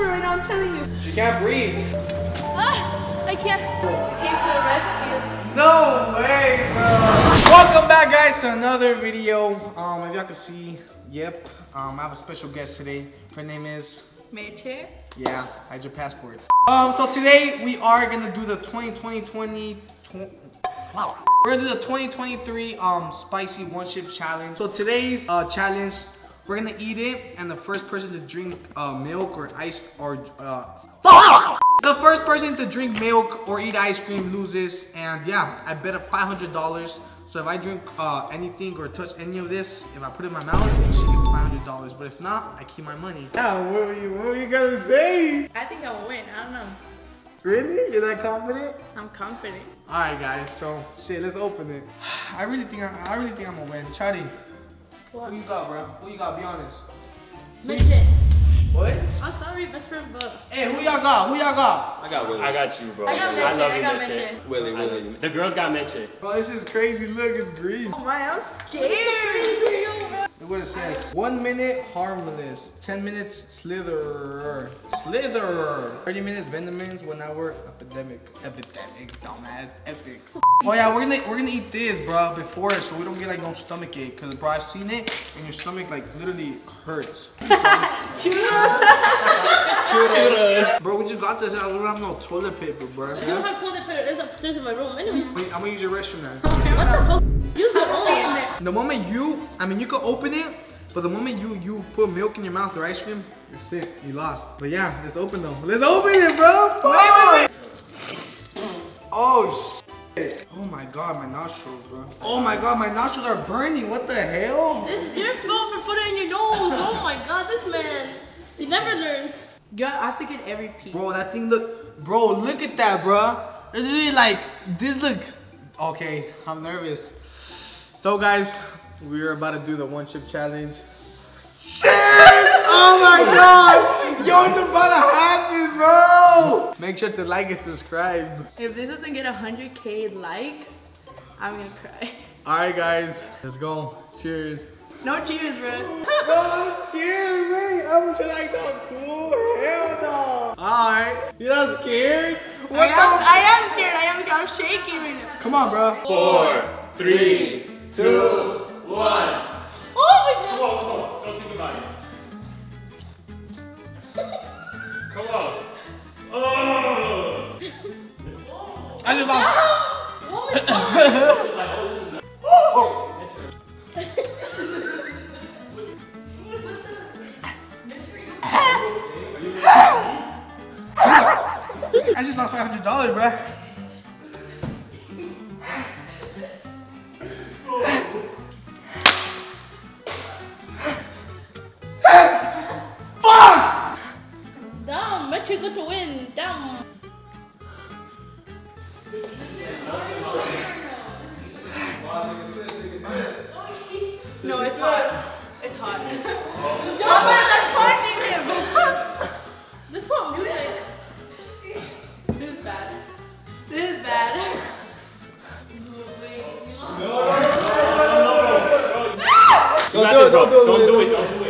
right now, I'm telling you. She can't breathe. Ah, I can't. We came to the rescue. No way, bro. Welcome back, guys, to another video. Um, if y'all can see, yep. Um, I have a special guest today. Her name is. Meche. Yeah, hide your passports. Um, so today we are gonna do the 2020 20, Wow. We're gonna do the 2023 um spicy one chip challenge. So today's uh challenge, we're gonna eat it, and the first person to drink uh milk or ice or uh the first person to drink milk or eat ice cream loses. And yeah, I bet a $500. So if I drink uh, anything or touch any of this, if I put it in my mouth, she gets $500. But if not, I keep my money. Yeah, what were you, what were you gonna say? I think I'll win. I don't know. Really? You're that confident? I'm confident. All right, guys. So shit, let's open it. I really think I, I really think I'm gonna win. Charlie, What? who you got, bro? Who you got? Be honest. Meche. What? I'm sorry, best friend, but Hey, who y'all got? Who y'all got? I got Willie. I got you, bro. I got love Meche, you, I got Meche. Meche. Willie, Willie. you. The girls got Meche. Bro, this is crazy. Look, it's green. oh my, I'm scared. Look what it says. One minute harmless. Ten minutes slitherer. Slitherer. Thirty minutes venomins. One hour epidemic. Epidemic. Dumbass. Epics. Oh yeah, we're gonna we're gonna eat this, bro, before it, so we don't get like no stomach ache. Cause bro, I've seen it, and your stomach like literally hurts. Churros. Bro, we just got this out. We don't have no toilet paper, bro. I don't have toilet paper. It's upstairs in my room. Anyways, Wait, I'm gonna use your restroom now. what the fuck? Use your own. The moment you, I mean, you can open it, but the moment you you put milk in your mouth or ice cream, you're sick. You lost. But yeah, let's open though. Let's open it, bro. Fuck! Oh shit. Oh my god, my nostrils, bro. Oh my god, my nostrils are burning. What the hell? It's your fault for putting it in your nose. Oh my god, this man. He never learns. You have to get every piece. Bro, that thing look, bro, look at that, bro. It's really like, this look, okay, I'm nervous. So guys, we're about to do the one chip challenge. Shit! Oh my god! Yo, it's about to happen, bro! Make sure to like and subscribe. If this doesn't get 100k likes, I'm gonna cry. Alright guys, let's go. Cheers. No cheers, bro. Bro, I'm scared, man. I'm trying to act all cool. Hell no. Alright, you're not scared? What I the am, I am scared. I am scared. I'm shaking right now. Come on, bro. Four, three, two, one. Oh my god. Come on, come on. Don't think about it. Come on. Oh! I just lost. Oh my god. It's like, oh, this is not. Oh, oh. I just lost five hundred No, it's hot. It's hot. How about that punching him? This what music. this is bad. This is bad. Ah! You got this, bro. Don't do it. Don't do it. Give up!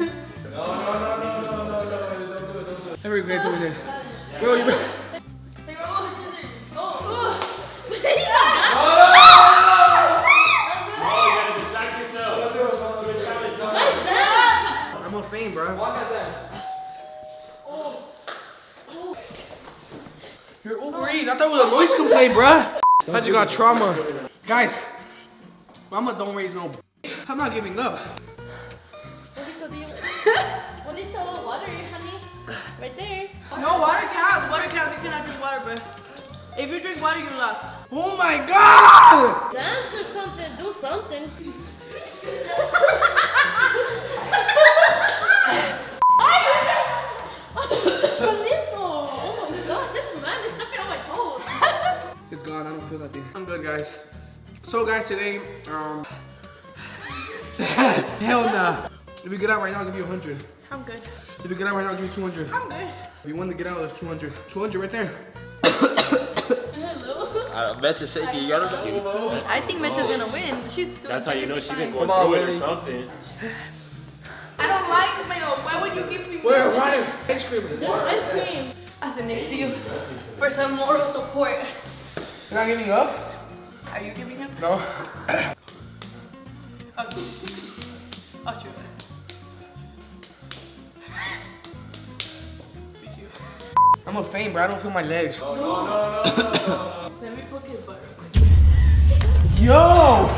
It. You Ramon, scissors. Oh. Oh, you gotta distract yourself. Do. Like that. I'm on fame, bro. Oh. You're Uber Eats. I thought it was a noise complaint, bro. Thought you got trauma. Guys, mama don't raise no I'm not giving up. Right there. No, water counts. Water counts. You cannot drink water, bro. If you drink water, you lost. Oh my god! Dance or something. Do something. It's gone. I don't feel that thing. I'm good, guys. So, guys, today, um, hell nah. If you get out right now, I'll give you a 100. I'm good. If you get out right now, I'll give you 200. I'm good. If you want to get out, there's 200. 200 right there. Hello. I bet you're shaky. You gotta know. I think Mitch is gonna win. She's doing That's how you know she been going fine. through it or something. I don't like milk. Why would you give me milk? Where? Why? Ice cream. There's ice cream. I said next to you for some moral support. You're not giving up? Are you giving up? No. Oh, oh true. I'm a faint, bro. I don't feel my legs. Let me poke his butt. Yo!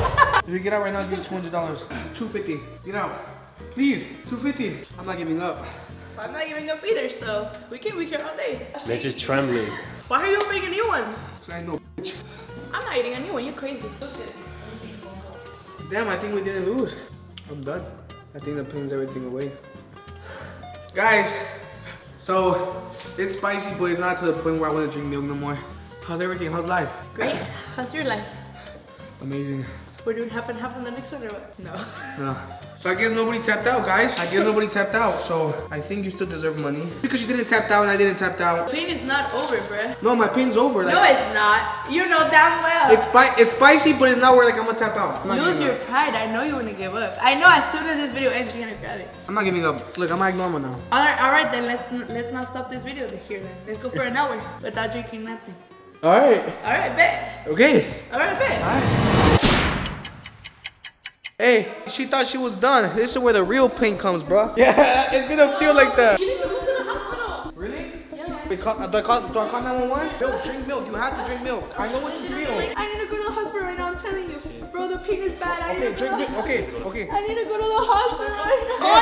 if you get out right now, give you $200. 250 Get out. Please. 250 I'm not giving up. I'm not giving up either, so we can be here all day. Mitch is trembling. Why are you making a new one? I know. bitch. I'm not eating a new one. You're crazy. Damn, I think we didn't lose. I'm done. I think that cleans everything away. Guys, so it's spicy, but it's not to the point where I want to drink milk no more. How's everything? How's life? Great. How's your life? Amazing. We're doing half and half on the next one or what? No. No. So I guess nobody tapped out, guys. I guess nobody tapped out. So I think you still deserve money. Because you didn't tap out and I didn't tap out. Pain is not over, bruh. No, my pin's over. Like, No, it's not. You know damn well. it's, spi- it's spicy, but it's not where like I'm gonna tap out. Lose your up. pride. I know you wanna give up. I know as soon as this video ends, you're gonna grab it. I'm not giving up. Look, I'm like normal now. All right, all right, then let's let's not stop this video here. Then let's go for an hour without drinking nothing. All right. All right, bet. Okay. All right, bet. Hey, she thought she was done. This is where the real pain comes, bro. Yeah, it's gonna feel like that. You need to go to the hospital. Really? Yeah. Wait, call, do I call, do I call 911? Milk, drink milk. You have to drink milk. I know what you feel. I need to go to the hospital right now. I'm telling you, bro. The pain is bad. I Okay, need to drink go. milk. Okay, okay. I need to go to the hospital right now. Oh,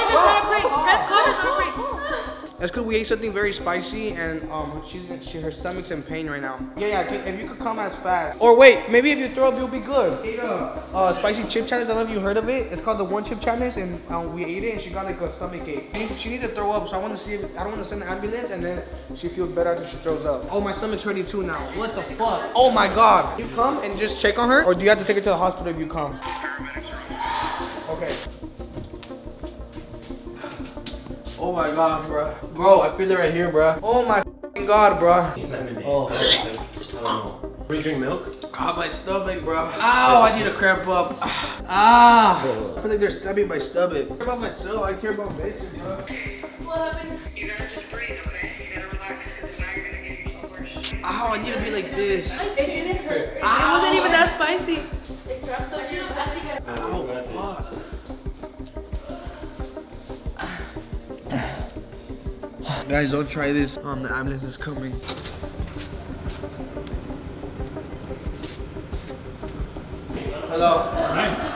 That's because we ate something very spicy and um she's she her stomach's in pain right now. Yeah, yeah. If you could come as fast. Or wait, maybe if you throw up, you'll be good. Ate a uh, spicy chip challenge. I don't know if you heard of it. It's called the one chip challenge, and um, we ate it, and she got like a stomach ache. She needs, she needs to throw up, so I want to see if I don't want to send an ambulance, and then she feels better after she throws up. Oh, my stomach's hurting too now. What the fuck? Oh my god. You come and just check on her, or do you have to take her to the hospital if you come? Okay. Oh my god, bro. Bro, I feel it right here, bro. Oh my god, bro. Lemonade. Oh. I don't know. We drink milk? God, my stomach, bro. Ow, I need to cramp up. Ah. I feel like they're stabbing my stomach. I care about myself. I care about bitches, bro. What happened? You gotta just breathe, okay? You gotta relax, because if not, you're gonna get yourself worse. Ow, I need to be like this. It didn't hurt. It wasn't even that spicy. It cramps up your Ow, fuck. Guys, don't try this. Um, the ambulance is coming. Hello. Traffic,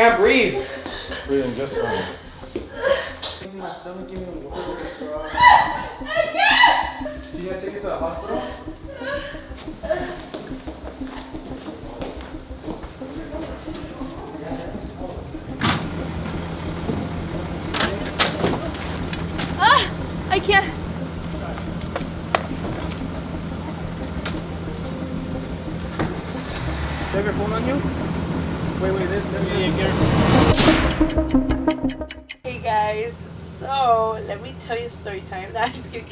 can't breathe. Breathing just fine. My stomach giving me water, bro. I can't. You gotta take her to the hospital? Ah, I can't. Do you have your phone on you? Wait, wait, this, this, Hey guys, so let me tell you a story time. Nah, I'm just kidding.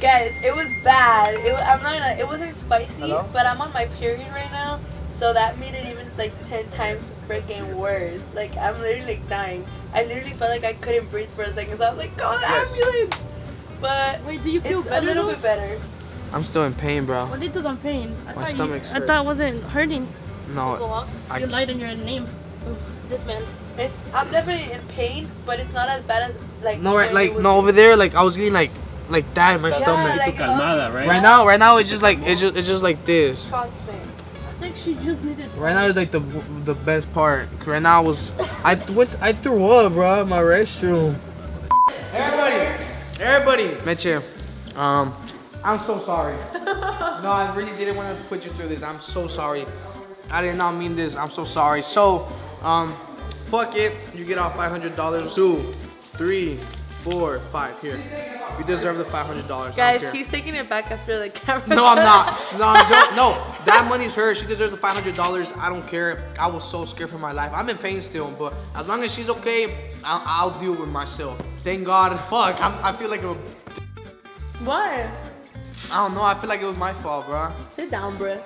Guys, it was bad. It, I'm not gonna, it wasn't spicy, Hello? but I'm on my period right now, so that made it even like 10 times freaking worse. Like, I'm literally like dying. I literally felt like I couldn't breathe for a second, so I was like, call an Yes. ambulance! But Wait, do you feel it's a little though? bit better. I'm still in pain, bro. What did on pain? I My thought you- stomach's I thought it wasn't hurting. Go No, off. I- You lied in your name. This man. It's, I'm definitely in pain, but it's not as bad as like. no, right, like it was- no over there, like I was getting like, like that in my Yeah, stomach. like, Calmada, um, right? Right now, right now it's just like it's just it's just like this. Constant. I think she just needed. Right now is like the the best part. Right now was I went I threw up, bro, in my restroom. Everybody, everybody, Meche, Um, I'm so sorry. no, I really didn't want to put you through this. I'm so sorry. I did not mean this. I'm so sorry. So, um, fuck it. You get out $500. Two, three, four, five. Here. You deserve the $500. Guys, he's taking it back after the camera. No, I'm not. No, I'm joking. No, that money's hers. She deserves the $500. I don't care. I was so scared for my life. I'm in pain still, but as long as she's okay, I'll, I'll deal with myself. Thank God. Fuck, I'm, I feel like it was, What? I don't know. I feel like it was my fault, bro. Sit down, bro. Okay,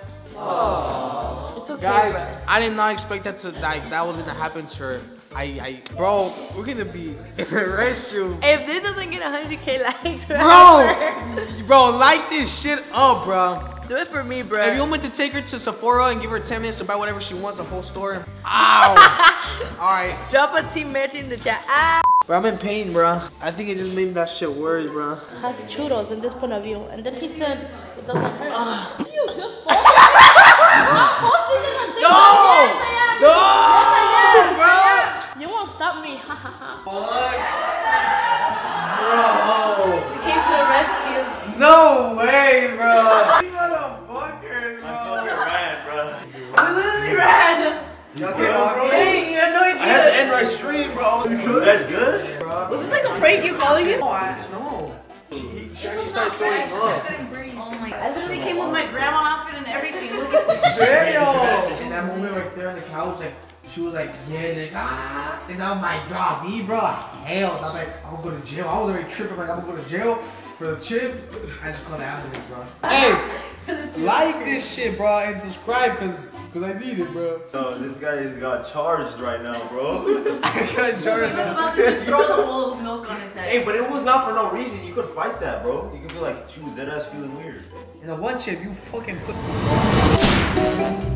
Guys, bro. I did not expect that to like that was gonna happen to her. I, I, bro, we're gonna be in the restroom. If this doesn't get 100k likes, Bro, bro, like this shit up, bro. do it for me, bro. If you want me to take her to Sephora and give her 10 minutes to buy whatever she wants, the whole store. Ow. All right. Drop a team match in the chat. Ah! Bro, I'm in pain, bro. I think it just made that shit worse, bro. Has churros in this point of view. And then he said it doesn't hurt. Ah. you just posted it. posted it on TikTok. No! Yes, No, Yes, bro. You won't stop me. Bro. We came to the rescue. No way, bro. You motherfuckers, bro. Ran, bro. We literally ran. Okay, bro. Dang, you have no I had to end my stream, bro. That's good. Was this like a prank you calling it? No, I, no. She, she actually started throwing up. Oh my I literally came with my grandma outfit and everything. Look at this. Damn. In that moment right there on the couch, like, she was like, yeah, like, ah. And oh my god, me, bro, hell. I was like, I'm gonna go to jail. I was already tripping, like, I'm gonna go to jail for the chip. I just called the ambulance, bro. Hey, like this shit, bro, and subscribe, cause, cause I need it, bro. Yo, this guy has got charged right now, bro. I got Jordan. about to just throw the bowl of milk on his head. hey, but it was not for no reason. You could fight that, bro. You could be like, she was dead ass feeling weird. And the one chip, you fucking put. Thank you.